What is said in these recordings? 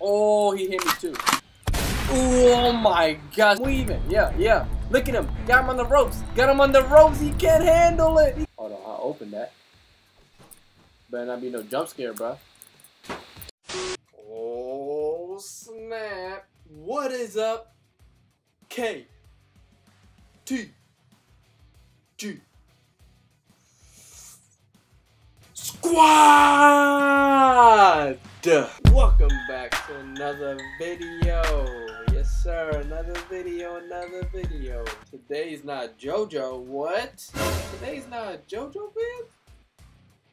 Oh, he hit me too. Oh my gosh. Weaving. Yeah, yeah. Look at him. Got him on the ropes. Got him on the ropes. He can't handle it. Hold on. I'll open that. Better not be no jump scare, bro. Oh, snap. What is up? K. T. G. Squad! Welcome back to another video. Yes, sir. Another video, another video. Today's not JoJo. What? Today's not JoJo vid?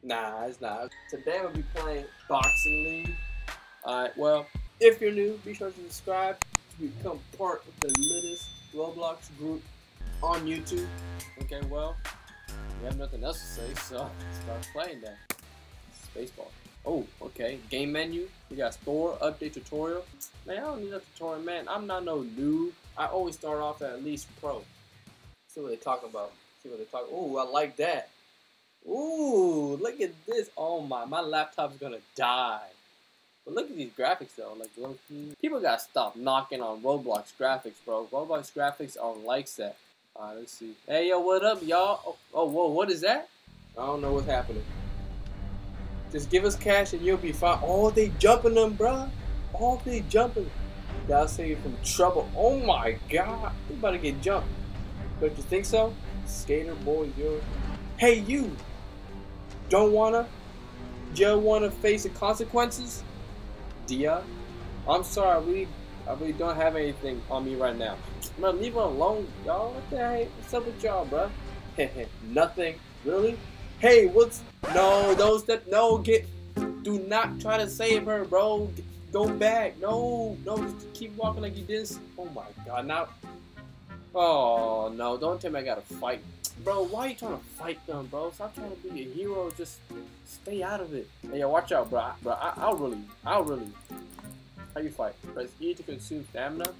Nah, it's not. Today I'm gonna be playing Boxing League. Alright, well, if you're new, be sure to subscribe to become part of the latest Roblox group on YouTube. Okay, well, we have nothing else to say, so start playing that. Baseball. Oh, okay. Game menu. We got store update tutorial. Man, I don't need a tutorial, man. I'm not no noob. I always start off at least pro. See what they're talking about. See what they're talking. Oh, I like that. Ooh, look at this. Oh my, my laptop's gonna die. But look at these graphics though. Like, look, people gotta stop knocking on Roblox graphics, bro. Roblox graphics are like that. Alright, let's see. Hey, yo, what up, y'all? Oh, oh, whoa, what is that? I don't know what's happening. Just give us cash and you'll be fine. Oh, they jumping them, bruh. Oh, they jumping. That'll save you from trouble. Oh my god. You about to get jumped. Don't you think so? Skater boy, you Hey, you. Don't wanna? You wanna face the consequences? Dia? I'm sorry, I really, I really don't have anything on me right now. Man, leave me alone, y'all. What the heck? What's up with y'all, bruh? Nothing. Really? Hey, what's no? Don't step. No, get. Do not try to save her, bro. Go back. No, no. Just keep walking like you did. Oh my god. Now. Oh no! Don't tell me I gotta fight, bro. Why are you trying to fight them, bro? Stop trying to be a hero. Just stay out of it. Hey, yo, watch out, bro. Bro, I, I'll really, I'll really. How you fight? Press E to consume stamina.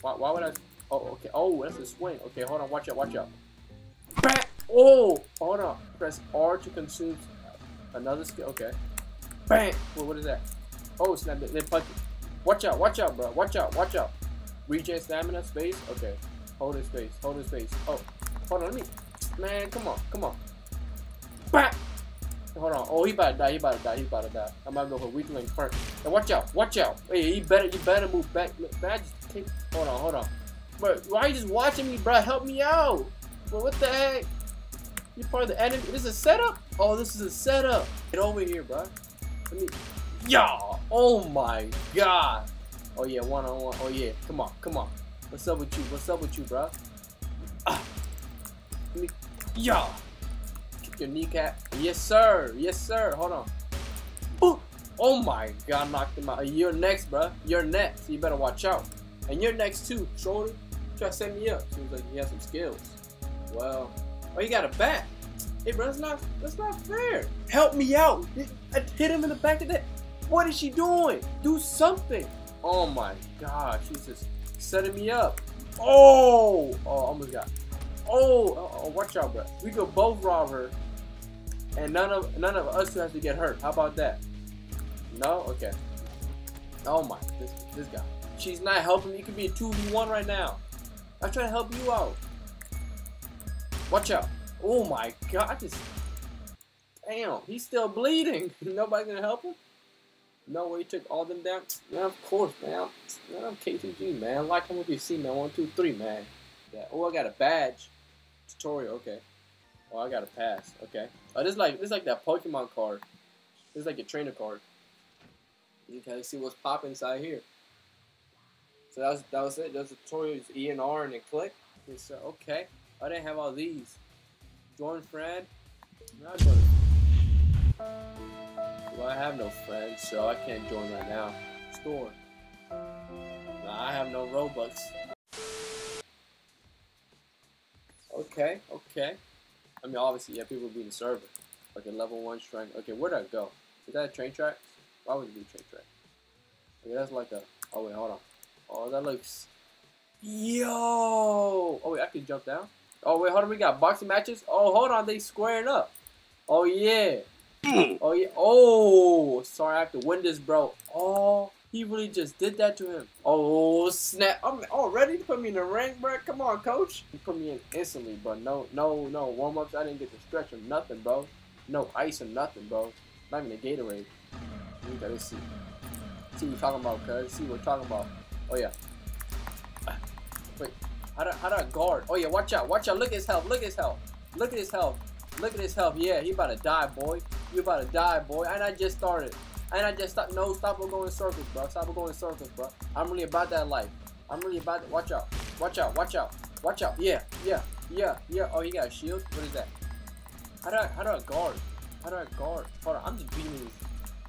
Why, why would I? Oh, okay. Oh, that's a swing. Okay, hold on. Watch out. Watch out. Oh, hold on. Press R to consume another skill. Okay. Bang. Well, what is that? Oh, snap. They, they punch. Watch out. Watch out, bro. Watch out. Watch out. Regen stamina. Space. Okay. Hold his space. Hold his space. Oh, hold on. Let me. Man, come on. Come on. Bang. Hold on. Oh, he about to die. He about to die. He about to die. I might go for weakling first. Now watch out. Watch out. Hey, you better. You better move back. Man, just take. Hold on. Hold on. Bro, why are you just watching me, bro? Help me out. Bro, what the heck? You part of the enemy. This is a setup? Oh, this is a setup. Get over here, bro. Let me. Yeah. Oh my god. Oh yeah, one on one. Oh yeah. Come on. Come on. What's up with you? What's up with you, bro? Ah. Let me. Yeah. Kick your kneecap. Yes, sir. Yes, sir. Hold on. Ooh. Oh my god, knocked him out. You're next, bro. You're next. You better watch out. And you're next too, Shorty. Try to set me up. Seems like you have some skills. Well, Oh, he got a bat. Hey, bro, that's not that's not fair. Help me out. I hit him in the back of the. What is she doing? Do something. Oh my God, she's just setting me up. Oh, oh, oh almost got. Oh, oh, oh, watch out, bro. We could both rob her, and none of none of us have to get hurt. How about that? No, okay. Oh my, this this guy. She's not helping me. It could be a two v one right now. I'm trying to help you out. Watch out. Oh my god, just... Damn, he's still bleeding. Nobody gonna help him? No way, he took all them down? Man, of course, man. Man, I'm KTG, man. Like, I'm with see, man. One, two, three, man. Yeah. Oh, I got a badge. Tutorial, okay. Oh, I got a pass, okay. Oh, this is like, this is like that Pokemon card. This is like a trainer card. You can see what's popping inside here. So that was, that was it. That was the tutorial. It's E and R and then click. Yes, sir. Uh, okay. I didn't have all these. Join friend. Not. Well, I have no friends, so I can't join right now. Store. I have no Robux. Okay, okay. I mean, obviously, yeah, people be in the server. Like a level one strength. Okay, where'd I go? Is that a train track? Why would it be a train track? Okay, that's like a. Oh wait, hold on. Oh, that looks. Yo! Oh wait, I can jump down. Oh, wait, hold on. We got boxing matches. Oh, hold on. They squaring up. Oh, yeah. Hmm. Oh, yeah. Oh, sorry. I have to win this, bro. Oh, He really just did that to him. Oh snap! I'm oh, already put me in the ring, bro. Come on, coach. Put me in instantly, but no, no, no warm ups. I didn't get to stretch or nothing, bro. No ice or nothing, bro. Not even a Gatorade. We gotta see. See what we're talking about, cuz. See what we're talking about. Oh yeah. Wait. How do how do I guard? Oh yeah, watch out, watch out. Look at his health. Look at his health. Look at his health. Look at his health. Yeah, he about to die, boy. You about to die, boy. And I just started. And I just stop. No, stop going in circles, bro. Stop going in circles, bro. I'm really about that life. I'm really about that. Watch out. Watch out. Watch out. Watch out. Yeah. Yeah. Yeah. Yeah. Oh, he got a shield. What is that? How do I? How do I guard? How do I guard? Hold on. I'm just beating his.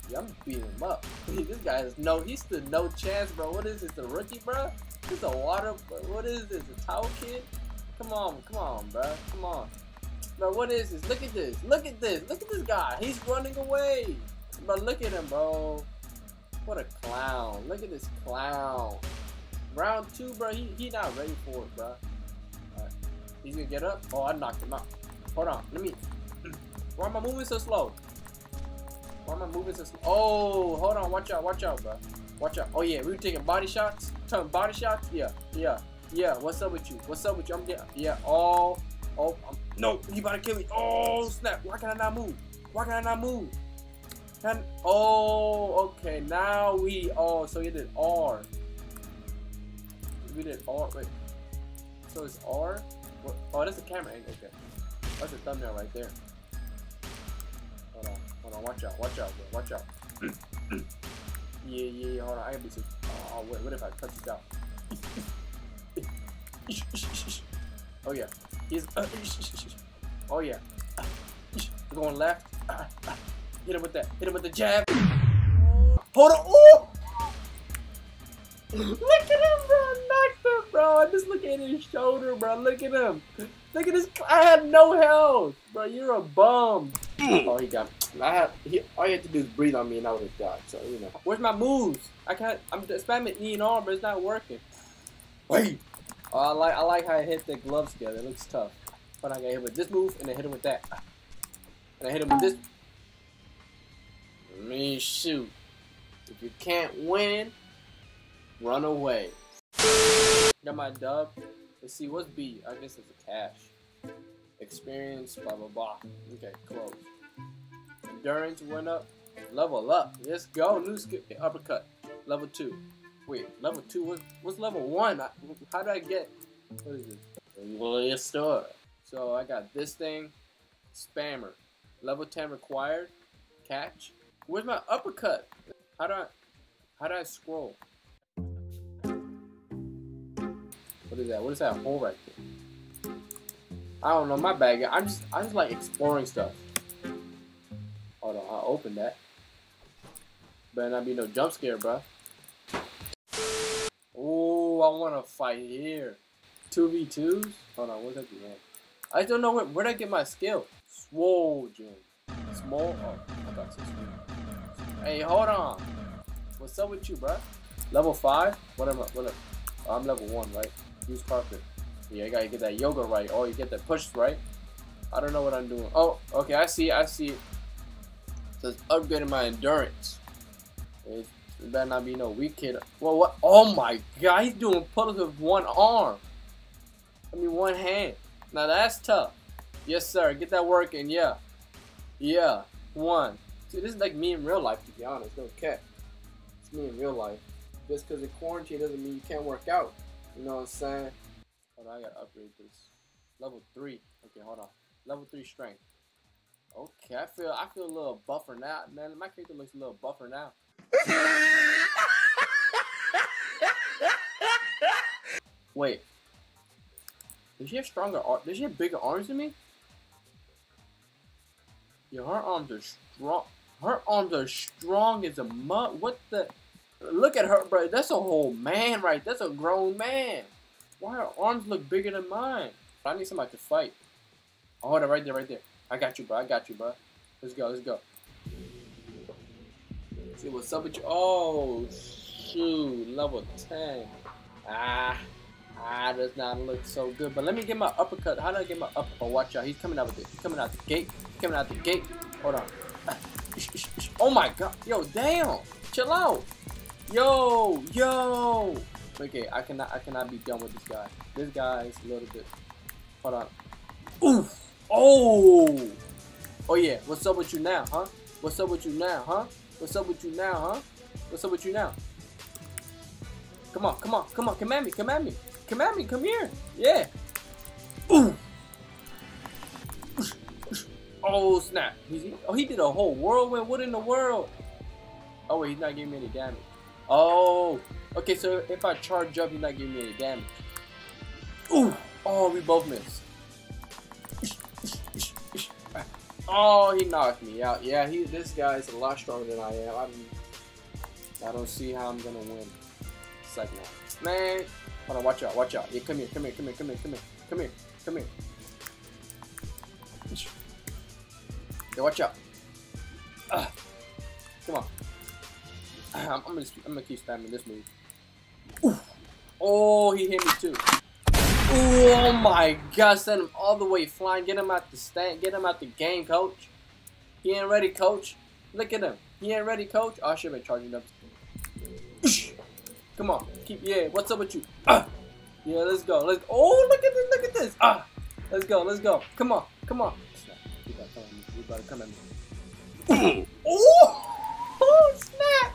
Yeah, I'm beating him up. this guy has no. He's still no chance, bro. What is this? The rookie, bro? This is a water. What is this? A towel kid? Come on. Come on, bro. Come on. Bro, what is this? Look at this. Look at this. Look at this guy. He's running away. But look at him, bro. What a clown. Look at this clown. Round two, bro. He, he not ready for it, bro. Right. He's gonna get up. Oh, I knocked him out. Hold on. Let me. Why am I moving so slow? Why am I moving so slow? Oh, hold on. Watch out. Watch out, bro. Watch out. Oh, yeah. We were taking body shots. Taking body shots? Yeah. Yeah. Yeah. What's up with you? What's up with you? I'm getting. Yeah. Oh. Oh. I'm, no. You about to kill me. Oh, snap. Why can I not move? Why can I not move? Can oh okay now we oh so you did R. We did R wait. So it's R? What, oh that's the camera angle, okay. That's the thumbnail right there. Hold on, hold on, watch out, watch out, bro. watch out. yeah, yeah, hold on, I gotta be so oh wait, what if I cut this out? oh yeah. He's uh, oh yeah. We're going left. Hit him with that. Hit him with the jab. Hold on. Look at him, bro. Knocked him, bro. I just look at his shoulder, bro. Look at him. Look at this. I had no health, bro. You're a bum. oh, he got. I had. He, all you had to do is breathe on me, and I would have died. So you know. Where's my moves? I can't. I'm spamming E and R, but it's not working. Wait. Oh, I like. I like how I hit the gloves together. It looks tough. But I got hit with this move, and I hit him with that. And I hit him with this. I mean, shoot. If you can't win, run away. Got my dub. Let's see, what's B? I guess it's a cash. Experience, blah, blah, blah. Okay, close. Endurance went up. Level up. Let's go. New skill. Uppercut. Level 2. Wait, level 2? What, what's level 1? How did I get... What is this? Store. So I got this thing. Spammer. Level 10 required. Catch. Where's my uppercut? How do I, how do I scroll? What is that? What is that hole right there? I don't know. My bag. I'm just, I just like exploring stuff. Hold on. I'll open that. Better not be no jump scare, bro. Oh, I want to fight here. 2v2s? Hold on. What's that do? I don't know where, where'd I get my skill? Swole gym. Small? Oh, I thought so small. Hey, hold on. What's up with you, bro? Level 5? What am I? What am, oh, I'm level 1, right? Use carpet. Yeah, I gotta get that yoga right. Oh, you get that push right. I don't know what I'm doing. Oh, okay, I see, I see. Says upgrading my endurance. It better not be no weak kid. Well, what? Oh my god, he's doing pull-ups with one arm. I mean, one hand. Now that's tough. Yes, sir. Get that working. Yeah. Yeah. One. See, this is like me in real life, to be honest. No cat. It's me in real life. Just because of quarantine doesn't mean you can't work out. You know what I'm saying? Hold on, I gotta upgrade this. Level three. Okay, hold on. Level three strength. Okay, I feel I feel a little buffer now. Man, my character looks a little buffer now. Wait. Does she have stronger? Does she have bigger arms than me? Yeah, her arms are strong. Her arms are strong as a mud. What the? Look at her, bro. That's a whole man, right? That's a grown man. Why her arms look bigger than mine? I need somebody to fight. Oh, hold it right there, right there. I got you, bro. I got you, bro. Let's go. Let's go. Let's see what's up with you. Oh, shoot. Level 10. Ah. Ah, does not look so good. But let me get my uppercut. How do I get my uppercut? Oh, watch out. He's coming out with it. He's coming out the gate. He's coming out the gate. Hold on. Oh my god. Yo, damn. Chill out. Yo, yo. Okay, I cannot, I cannot be done with this guy. This guy is a little bit. Hold on. Oof. Oh. Oh yeah. What's up with you now, huh? What's up with you now, huh? What's up with you now, huh? What's up with you now? Come on, come on, come on, come at me, come at me, come at me, come here. Yeah. Ooh. Oh snap! He's, oh, he did a whole whirlwind. What in the world? Oh wait, he's not giving me any damage. Oh, okay. So if I charge up, he's not giving me any damage. Ooh! Oh, we both missed. Oh, he knocked me out. Yeah, he. This guy's a lot stronger than I am. I'm, I don't see how I'm gonna win. Second one. Man, hold on. Watch out. Watch out. Yeah, come here. Come here. Come here. Come here. Come here. Come here. Come here. Yeah, watch out. Uh, come on. I'm, I'm, gonna, I'm gonna keep spamming this move. Ooh. Oh, he hit me too. Oh my god, send him all the way flying. Get him out the stand. Get him out the game, coach. He ain't ready, coach. Look at him. He ain't ready, coach. Oh, I should have been charging up. Come on. Keep yeah, what's up with you? Uh, yeah, let's go. Let's oh look at this, look at this. Ah let's go, let's go. Come on, come on about to come at me. oh! oh, snap!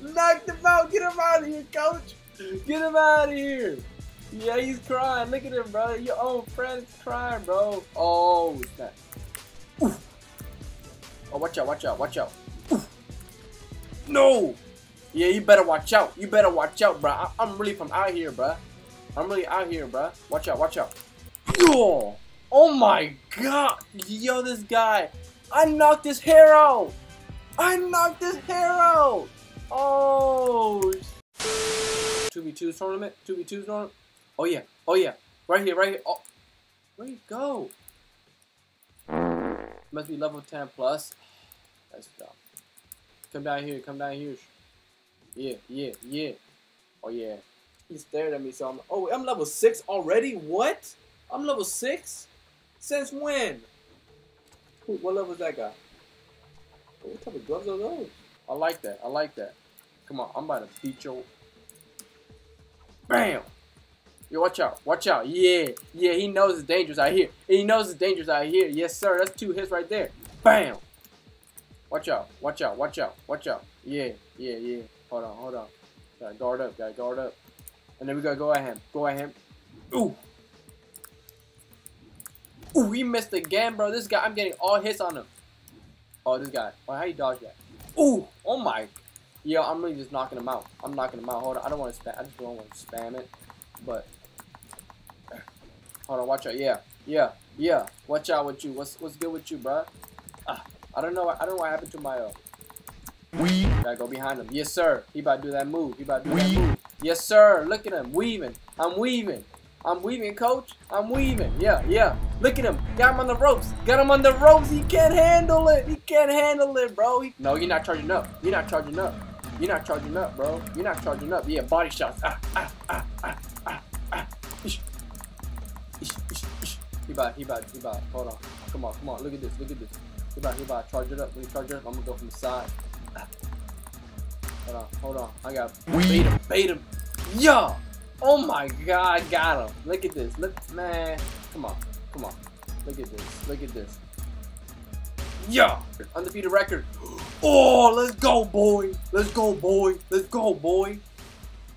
Knocked him out. Get him out of here, coach. Get him out of here. Yeah, he's crying. Look at him, bro. Your own friend's crying, bro. Oh, snap. Oh, watch out, watch out, watch out. No! Yeah, you better watch out. You better watch out, bro. I am really from out here, bro. I'm really out here, bro. Watch out, watch out. Yo! Oh my god! Yo, this guy! I knocked his hair out! I knocked his hair out! Oh! 2v2 tournament? 2v2 tournament? Oh yeah, oh yeah. Right here, right here. Oh, Where you go? Must be level 10 plus. That's dumb. Come down here, come down here. Yeah, yeah, yeah. Oh yeah. He stared at me, so I'm. Oh, I'm level 6 already? What? I'm level 6? Since when? what level is that guy? Oh, what type of gloves are those? I like that. I like that. Come on, I'm about to beat your... Bam! Yo, watch out. Watch out. Yeah. Yeah, he knows it's dangerous out here. He knows it's dangerous out here. Yes, sir. That's two hits right there. Bam! Watch out. Watch out. Watch out. Watch out. Yeah. Yeah, yeah. Hold on. Hold on. Gotta guard up. Gotta guard up. And then we gotta go at him. Go at him. Ooh. Ooh, he missed again, bro. This guy, I'm getting all hits on him. Oh, this guy. Oh, how you dodge that? Ooh, oh my. Yo, I'm really just knocking him out. I'm knocking him out. Hold on. I don't want to spam. I just don't want to spam it. But hold on. Watch out. Yeah, yeah, yeah. Watch out with you. What's what's good with you, bro? Ah, I don't know. I don't know what happened to my. Uh, we gotta go behind him. Yes, sir. He about to do that move. He about to do we that move. Yes, sir. Look at him weaving. I'm weaving. I'm weaving, coach. I'm weaving. Yeah, yeah. Look at him. Got him on the ropes. Got him on the ropes. He can't handle it. He can't handle it, bro. He... No, you're not charging up. You're not charging up. You're not charging up, bro. You're not charging up. Yeah, body shots. Ah, ah, ah, ah, He about, he about, he about. Hold on. Come on, come on. Look at this. Look at this. He about, he about. Charge it up. Let me charge it up. I'm gonna go from the side. Hold on, hold on. I got bait him, bait him. Yeah. Oh my god, got him. Look at this. Look, man. Come on. Come on. Look at this. Look at this. Yeah! Undefeated record. Oh, let's go, boy. Let's go, boy. Let's go, boy.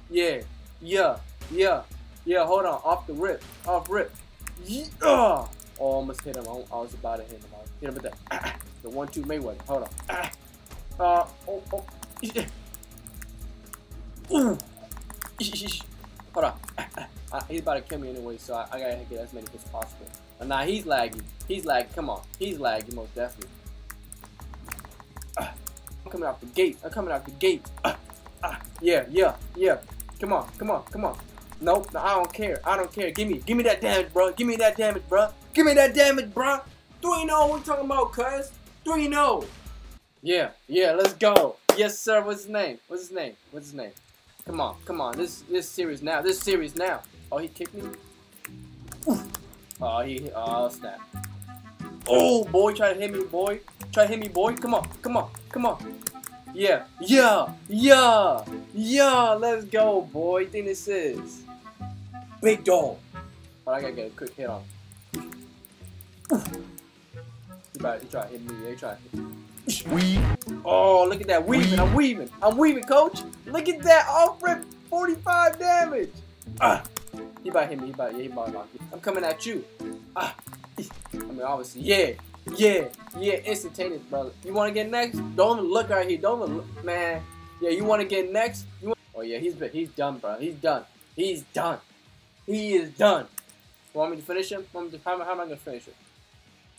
Yeah. Yeah. Yeah. Yeah, hold on. Off the rip. Off rip. Oh, almost hit him. I was about to hit him. I hit him with that. the one-two Mayweather. Hold on. Uh, oh, oh. Ooh. Hold on. Uh, he's about to kill me anyway, so I, I, gotta get as many as possible. But now he's laggy. He's lag. Come on. He's laggy most definitely. I'm coming out the gate. I'm coming out the gate. Yeah, yeah, yeah. Come on, come on, come on. Nope, no, I don't care. I don't care. Give me, give me that damage, bro. Give me that damage, bro. Give me that damage, bro. Do you know what we talking about, cuz? Do you know? Yeah, yeah, let's go. Yes, sir. What's his name? What's his name? What's his name? Come on, come on. This this series now. This series now. Oh, he kicked me. Oof. Oh, he. Oh, snap. Oh, boy, try to hit me, boy. Try to hit me, boy. Come on, come on, come on. Yeah, yeah, yeah, yeah. Let's go, boy. think this is big dog. But I gotta get a quick hit on. Try, you try to hit me. You try. Weave. Oh, look at that weaving. I'm weaving. I'm weaving, coach. Look at that. Off rip 45 damage. Ah. He about to hit me. He about, yeah, he about knock me. I'm coming at you. Ah. I mean, obviously, yeah. Yeah, yeah, instantaneous, brother. You want to get next? Don't even look right here. Don't even look, man. Yeah, you want to get next? You oh yeah, he's he's done, bro. He's done. He's done. He is done. Want me to finish him? Want me to, how, how am I gonna finish him?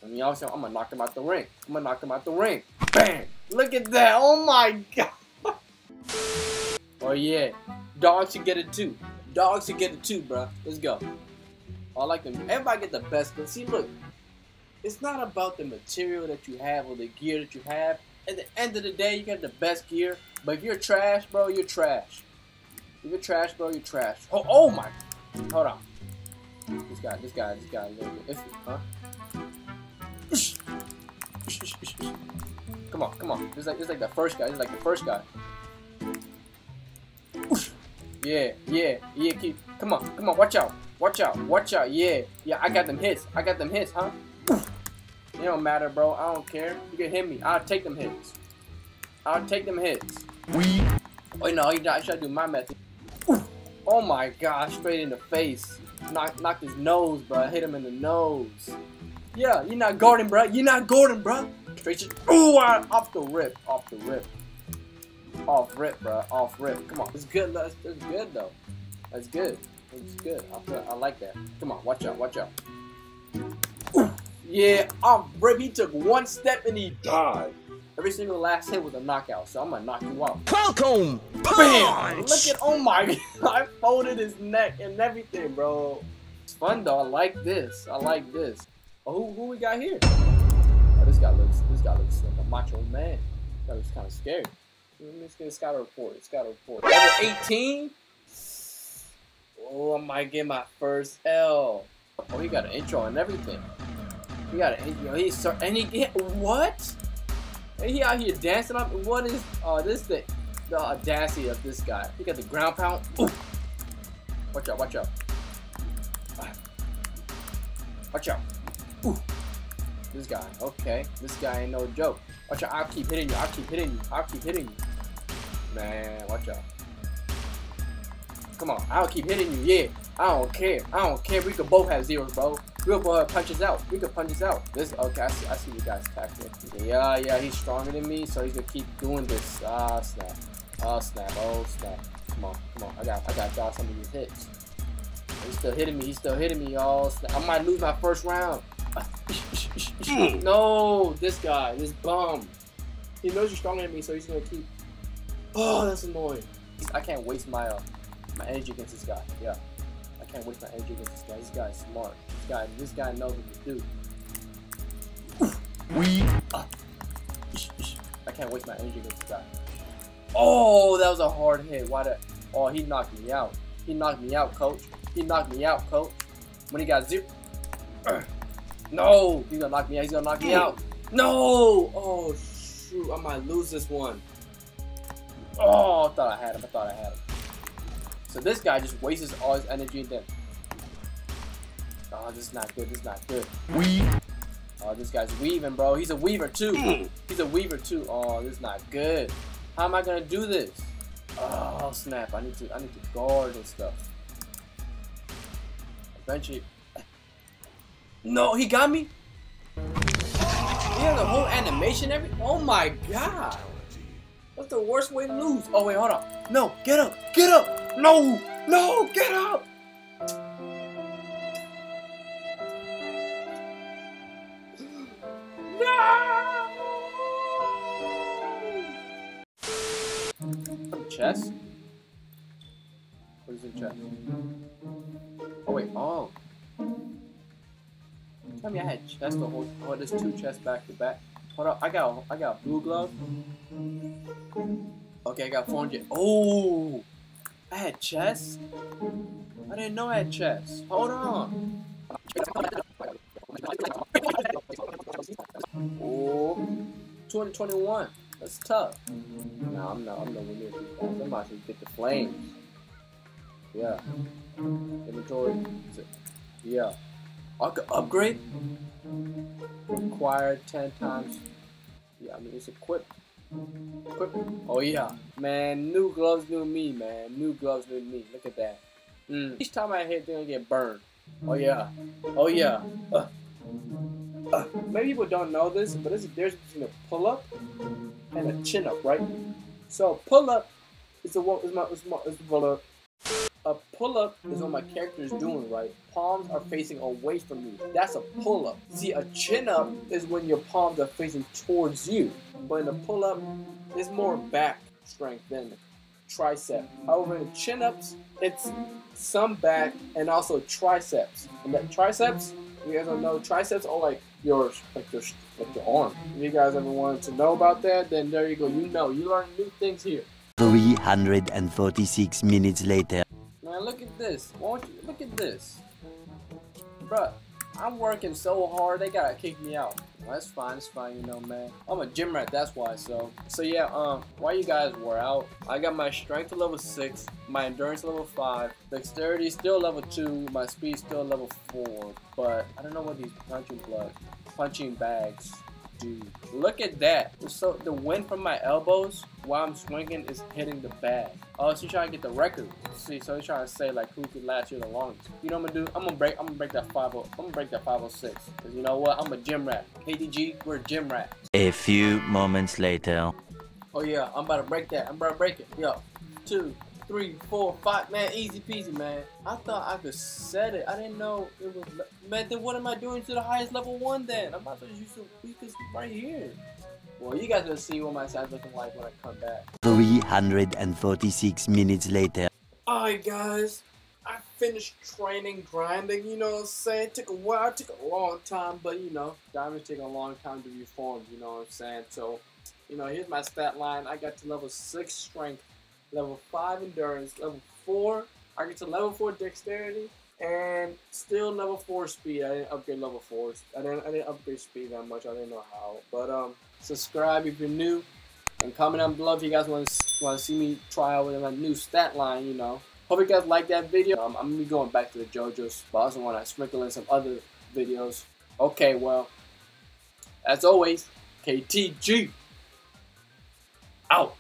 I mean, obviously, I'm gonna knock him out the ring. I'm gonna knock him out the ring. Bam! Look at that! Oh my god! oh yeah, dogs should get it too. Dogs should get it too, bro. Let's go. I like them. Everybody get the best, but see, look, it's not about the material that you have or the gear that you have. At the end of the day, you get the best gear. But if you're trash, bro, you're trash. If you're trash, bro, you're trash. Oh, oh my! Hold on. This guy, this guy, this guy, a little bit iffy, huh? Come on, come on. This is like this is like the first guy. This is like the first guy. Yeah, yeah, yeah. Keep. Come on, come on. Watch out. Watch out. Watch out. Yeah, yeah. I got them hits. I got them hits, huh? It don't matter, bro. I don't care. You can hit me. I'll take them hits. I'll take them hits. We. Wait, no, he I should do my method. Oh my gosh, straight in the face. Knock, knocked his nose, bro. Hit him in the nose. Yeah, you're not Gordon, bro. You're not Gordon, bro. Straight ooh, off the rip, off the rip. Off rip, bro. Off rip. Come on, it's good. That's, that's good though. That's good. It's good. I, I like that. Come on, watch out, watch out. Yeah, off rip. He took one step and he died. Every single last hit was a knockout, so I'm gonna knock you out. Falcon Bam! Look at, oh my god, I folded his neck and everything, bro. It's fun though, I like this. I like this. Oh, who, who we got here? Oh, this guy looks, this guy looks like a macho man. This guy looks kind of scary. Let's get a scout report. It's got a report. Level 18? Oh, I might get my first L. Oh, he got an intro and everything. He got an intro. He's and he get what? And he out here dancing up. What is? Oh, this the the audacity of this guy. He got the ground pound. Ooh. Watch out! Watch out! Watch out! Ooh. This guy. Okay. This guy ain't no joke. Watch out! I'll keep hitting you. I'll keep hitting you. I'll keep hitting you. Man, watch out. Come on, I'll keep hitting you, yeah. I don't care. I don't care. We could both have zeros, bro. We'll both punch us out. We could punch us out. This okay, I see I see you guys attacking. Yeah, yeah, he's stronger than me, so he's gonna keep doing this. Ah snap. Oh snap. Oh snap. Come on, come on. I got I got dodge some of these hits. He's still hitting me, he's still hitting me, y'all. I might lose my first round. no, this guy, this bum. He knows you're stronger than me, so he's gonna keep Oh, that's annoying. I can't waste my uh, my energy against this guy. Yeah, can't waste my energy against this guy. This guy's smart. This guy, this guy knows what to do. We. Uh, I can't waste my energy against this guy. Oh, that was a hard hit. Why did? Oh, he knocked me out. He knocked me out, coach. He knocked me out, coach. When he got zero. No, he's gonna knock me out. He's gonna knock me out. No. Oh shoot, I might lose this one. Oh, I thought I had him. I thought I had him. So this guy just wastes all his energy and then. Oh, this is not good. This is not good. We. Oh, this guy's weaving, bro. He's a weaver too. He's a weaver too. Oh, this is not good. How am I gonna do this? Oh snap! I need to. I need to guard and stuff. Eventually. No, he got me. He has a whole animation. Every. Oh my god. What's the worst way to lose? Oh, wait, hold on. No, get up. Get up. No. No, get up. No. Chest? What is in chest? Oh, wait. Oh. Tell me I had chest the whole. Oh, there's two chests back to back. Hold up, I got I got blue glove. Okay, I got 400. Oh, I had chest. I didn't know I had chest. Hold on. Oh, 2021. That's tough. Nah, I'm not. I'm guys. I'm about to get the flames. Yeah. Inventory. Yeah. I could upgrade. Required ten times. Yeah, I mean it's equipped. Equipped. Oh yeah, man. New gloves, new me, man. New gloves, new me. Look at that. Mm. Each time I hit, they're gonna get burned. Oh yeah. Oh yeah. Uh. Uh. Maybe people don't know this, but there's a difference between a pull up and a chin up, right? So pull up is the one my is my is the a pull up is what my character is doing, mm-hmm. right? Palms are facing away from you. That's a pull up. See, a chin up is when your palms are facing towards you. But in a pull up, it's more back strength than tricep. However, in chin ups, it's some back and also triceps. And that triceps, you guys don't know, triceps are like your like your like your arm. If you guys ever wanted to know about that, then there you go. You know, you learn new things here. 346 minutes later. Man, look at this. Won't you look at this? Bruh, I'm working so hard, they gotta kick me out. Well, that's fine, it's fine, you know, man. I'm a gym rat, that's why. So, so yeah, um, while you guys were out, I got my strength to level six, my endurance level five, dexterity still level two, my speed still level four. But I don't know what these punching blood, punching bags Look at that. So the wind from my elbows while I'm swinging is hitting the bag. Oh, so you're trying to get the record. See, so you're trying to say like who could last you the longest. You know what I'm gonna do? I'm gonna break. I'm gonna break that 50. I'm gonna break that 506. Cause you know what? I'm a gym rat. KTG, we're gym rats. A few moments later. Oh yeah, I'm about to break that. I'm about to break it. Yo, two, three, four, five. Man, easy peasy, man. I thought I could set it. I didn't know it was. Man, then what am I doing to the highest level one then? I'm about to use the weakest right here. Well, you guys will see what my side's looking like when I come back. 346 minutes later. Alright, guys. I finished training, grinding, you know what I'm saying? It took a while, it took a long time, but you know, diamonds take a long time to be formed, you know what I'm saying? So, you know, here's my stat line. I got to level 6 strength, level 5 endurance, level 4, I get to level 4 dexterity, and still level 4 speed. I didn't upgrade level 4. I didn't, I didn't upgrade speed that much. I didn't know how. But, um, subscribe if you're new, and comment down below if you guys want to want to see me try out with my new stat line. You know, hope you guys like that video. Um, I'm gonna be going back to the JoJo's, but I also want to sprinkle in some other videos. Okay, well, as always, KTG out.